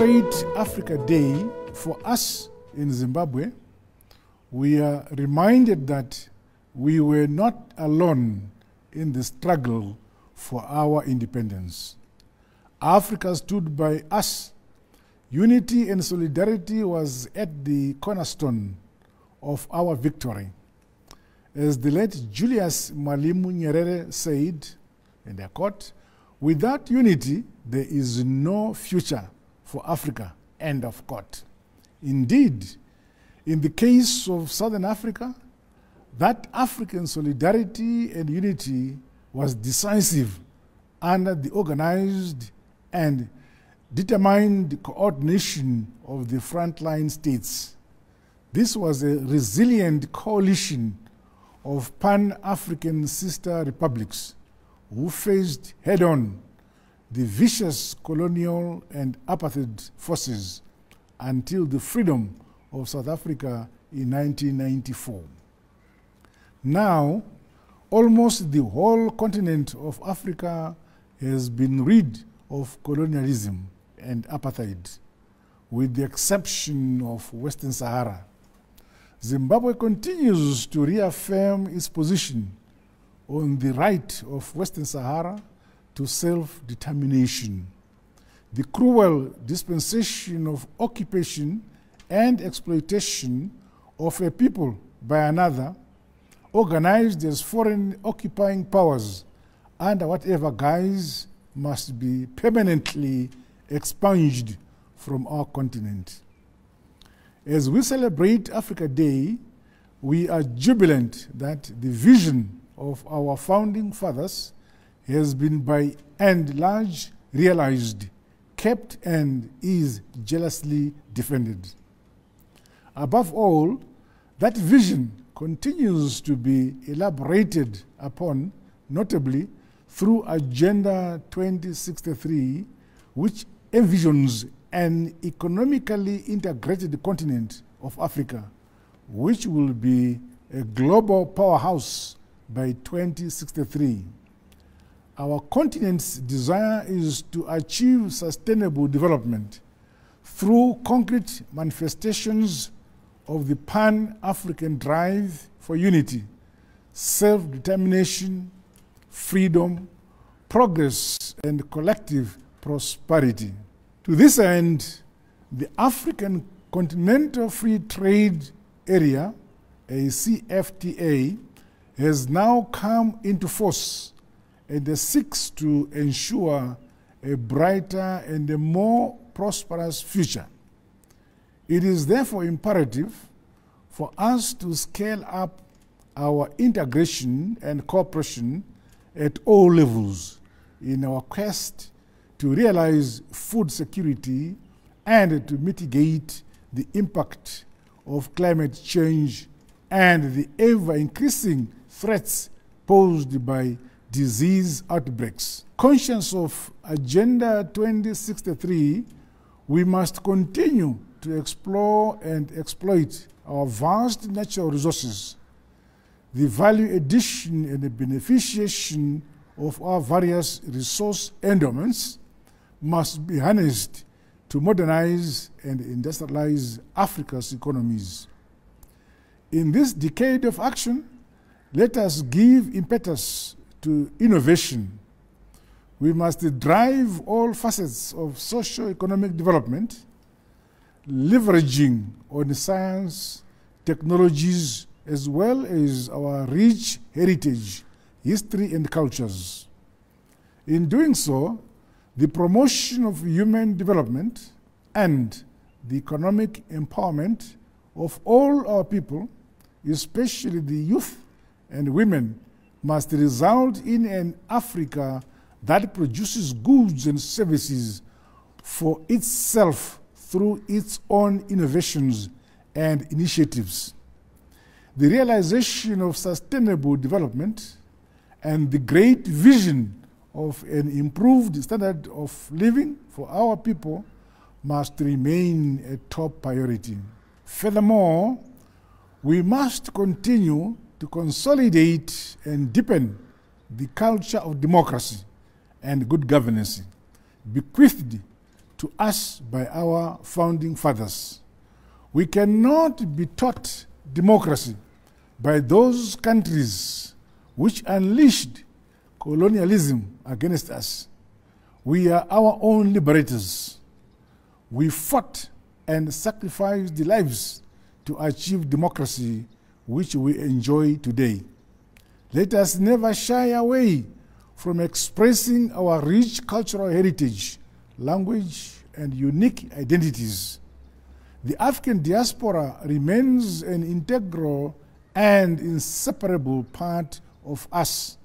celebrate Africa Day, for us in Zimbabwe, we are reminded that we were not alone in the struggle for our independence. Africa stood by us. Unity and solidarity was at the cornerstone of our victory. As the late Julius Mwalimu Nyerere said, and I quote, without unity, there is no future for Africa. End of quote. Indeed, in the case of Southern Africa, that African solidarity and unity was decisive under the organized and determined coordination of the frontline states. This was a resilient coalition of pan African sister republics who faced head on the vicious colonial and apartheid forces until the freedom of South Africa in 1994. Now, almost the whole continent of Africa has been rid of colonialism and apartheid, with the exception of Western Sahara. Zimbabwe continues to reaffirm its position on the right of Western Sahara to self determination. The cruel dispensation of occupation and exploitation of a people by another, organized as foreign occupying powers under whatever guise, must be permanently expunged from our continent. As we celebrate Africa Day, we are jubilant that the vision of our founding fathers has been by and large realized, kept, and is jealously defended. Above all, that vision continues to be elaborated upon, notably through Agenda 2063, which envisions an economically integrated continent of Africa, which will be a global powerhouse by 2063. Our continent's desire is to achieve sustainable development through concrete manifestations of the pan African drive for unity, self determination, freedom, progress, and collective prosperity. To this end, the African Continental Free Trade Area, AfCFTA, has now come into force and seeks to ensure a brighter and a more prosperous future. It is therefore imperative for us to scale up our integration and cooperation at all levels in our quest to realize food security and to mitigate the impact of climate change and the ever increasing threats posed by disease outbreaks. Conscious of Agenda 2063, we must continue to explore and exploit our vast natural resources, the value addition and the beneficiation of our various resource endowments must be harnessed to modernize and industrialize Africa's economies. In this decade of action, let us give impetus to innovation. We must drive all facets of socio-economic development, leveraging on science, technologies, as well as our rich heritage, history, and cultures. In doing so, the promotion of human development and the economic empowerment of all our people, especially the youth and women, must result in an Africa that produces goods and services for itself through its own innovations and initiatives. The realization of sustainable development and the great vision of an improved standard of living for our people must remain a top priority. Furthermore, we must continue to consolidate and deepen the culture of democracy and good governance bequeathed to us by our founding fathers. We cannot be taught democracy by those countries which unleashed colonialism against us. We are our own liberators. We fought and sacrificed the lives to achieve democracy which we enjoy today. Let us never shy away from expressing our rich cultural heritage, language, and unique identities. The African diaspora remains an integral and inseparable part of us.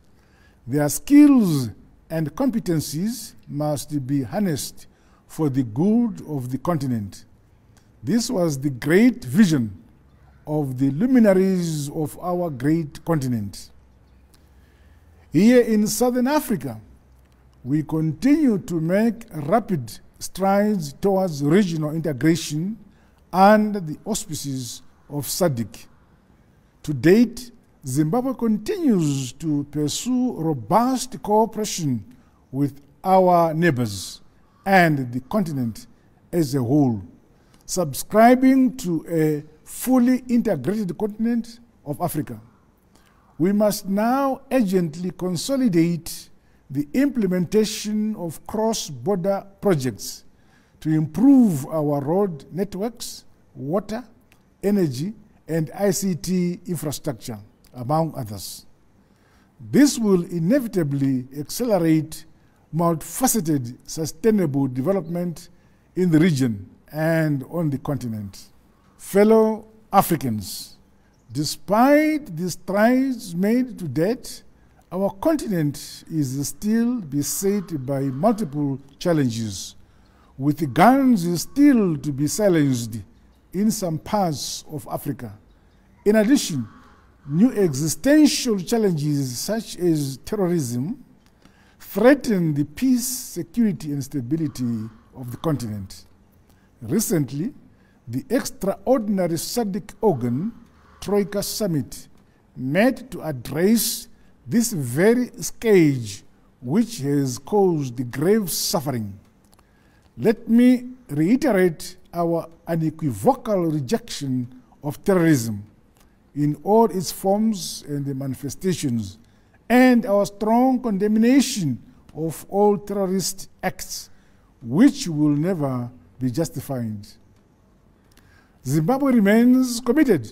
Their skills and competencies must be harnessed for the good of the continent. This was the great vision of the luminaries of our great continent. Here in Southern Africa, we continue to make rapid strides towards regional integration under the auspices of SADC. To date, Zimbabwe continues to pursue robust cooperation with our neighbors and the continent as a whole, subscribing to a fully integrated continent of Africa we must now urgently consolidate the implementation of cross-border projects to improve our road networks, water, energy, and ICT infrastructure, among others. This will inevitably accelerate multifaceted sustainable development in the region and on the continent. Fellow Africans, Despite the strides made to date, our continent is still beset by multiple challenges, with guns still to be silenced in some parts of Africa. In addition, new existential challenges such as terrorism threaten the peace, security, and stability of the continent. Recently, the extraordinary SADC organ Troika Summit met to address this very scourge which has caused grave suffering. Let me reiterate our unequivocal rejection of terrorism in all its forms and manifestations, and our strong condemnation of all terrorist acts which will never be justified. Zimbabwe remains committed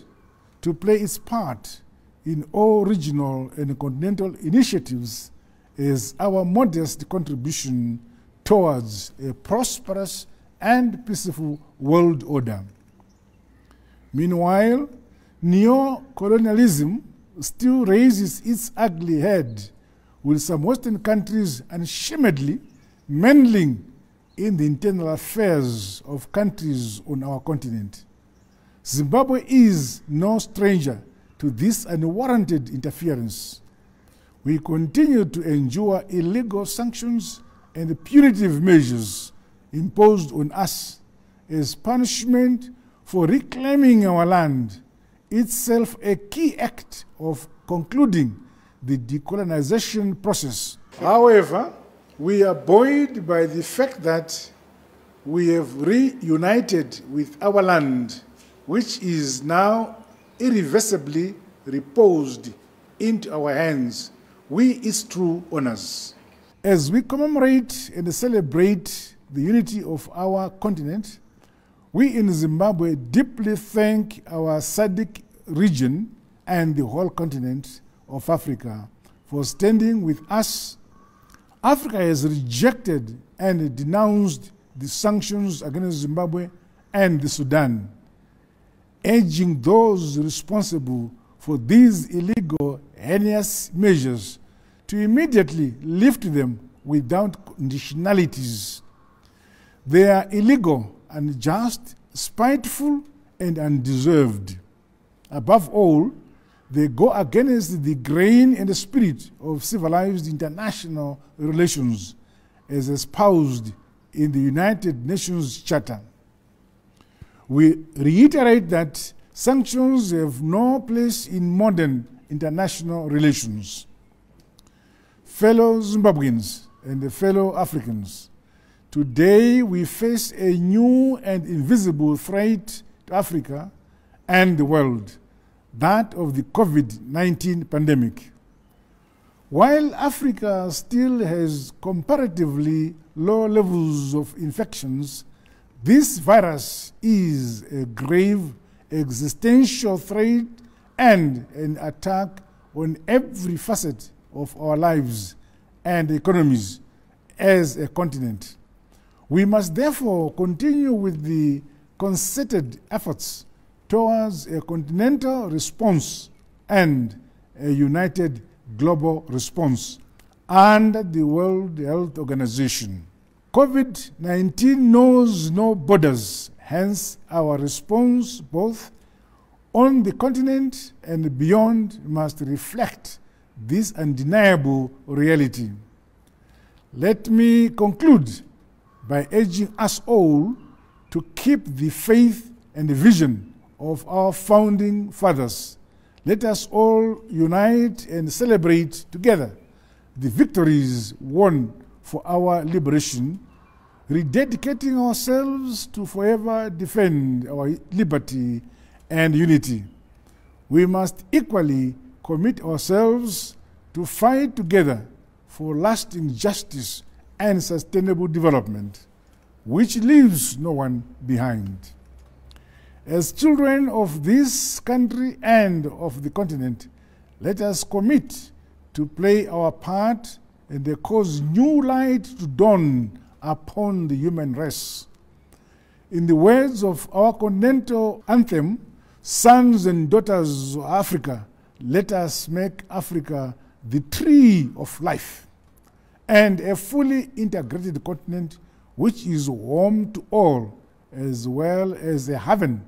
to play its part in all regional and continental initiatives as our modest contribution towards a prosperous and peaceful world order. Meanwhile, neo-colonialism still raises its ugly head with some Western countries unashamedly meddling in the internal affairs of countries on our continent. Zimbabwe is no stranger to this unwarranted interference. We continue to endure illegal sanctions and punitive measures imposed on us as punishment for reclaiming our land, itself a key act of concluding the decolonization process. However, we are buoyed by the fact that we have reunited with our land which is now irreversibly reposed into our hands, we its true owners. As we commemorate and celebrate the unity of our continent, we in Zimbabwe deeply thank our SADC region and the whole continent of Africa for standing with us. Africa has rejected and denounced the sanctions against Zimbabwe and the Sudan urging those responsible for these illegal, heinous measures to immediately lift them without conditionalities. They are illegal, unjust, spiteful, and undeserved. Above all, they go against the grain and the spirit of civilized international relations as espoused in the United Nations Charter. We reiterate that sanctions have no place in modern international relations. Fellow Zimbabweans and fellow Africans, Today we face a new and invisible threat to Africa and the world, that of the COVID 19 pandemic. While Africa still has comparatively low levels of infections, this virus is a grave existential threat and an attack on every facet of our lives and economies as a continent. We must therefore continue with the concerted efforts towards a continental response and a united global response under the World Health Organization. COVID 19 knows no borders, hence, our response both on the continent and beyond must reflect this undeniable reality. Let me conclude by urging us all to keep the faith and the vision of our founding fathers. Let us all unite and celebrate together the victories won for our liberation, rededicating ourselves to forever defend our liberty and unity. We must equally commit ourselves to fight together for lasting justice and sustainable development, which leaves no one behind. As children of this country and of the continent, let us commit to play our part and they cause new light to dawn upon the human race. In the words of our continental anthem, sons and daughters of Africa, let us make Africa the tree of life and a fully integrated continent which is home to all, as well as a haven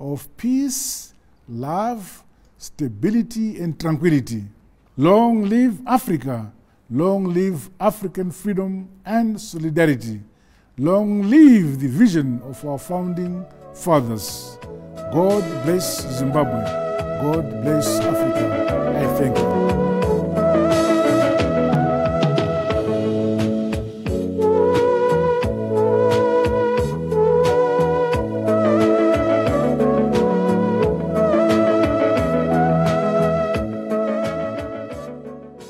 of peace, love, stability, and tranquility. Long live Africa! Long live African freedom and solidarity. Long live the vision of our founding fathers. God bless Zimbabwe. God bless Africa. I thank you.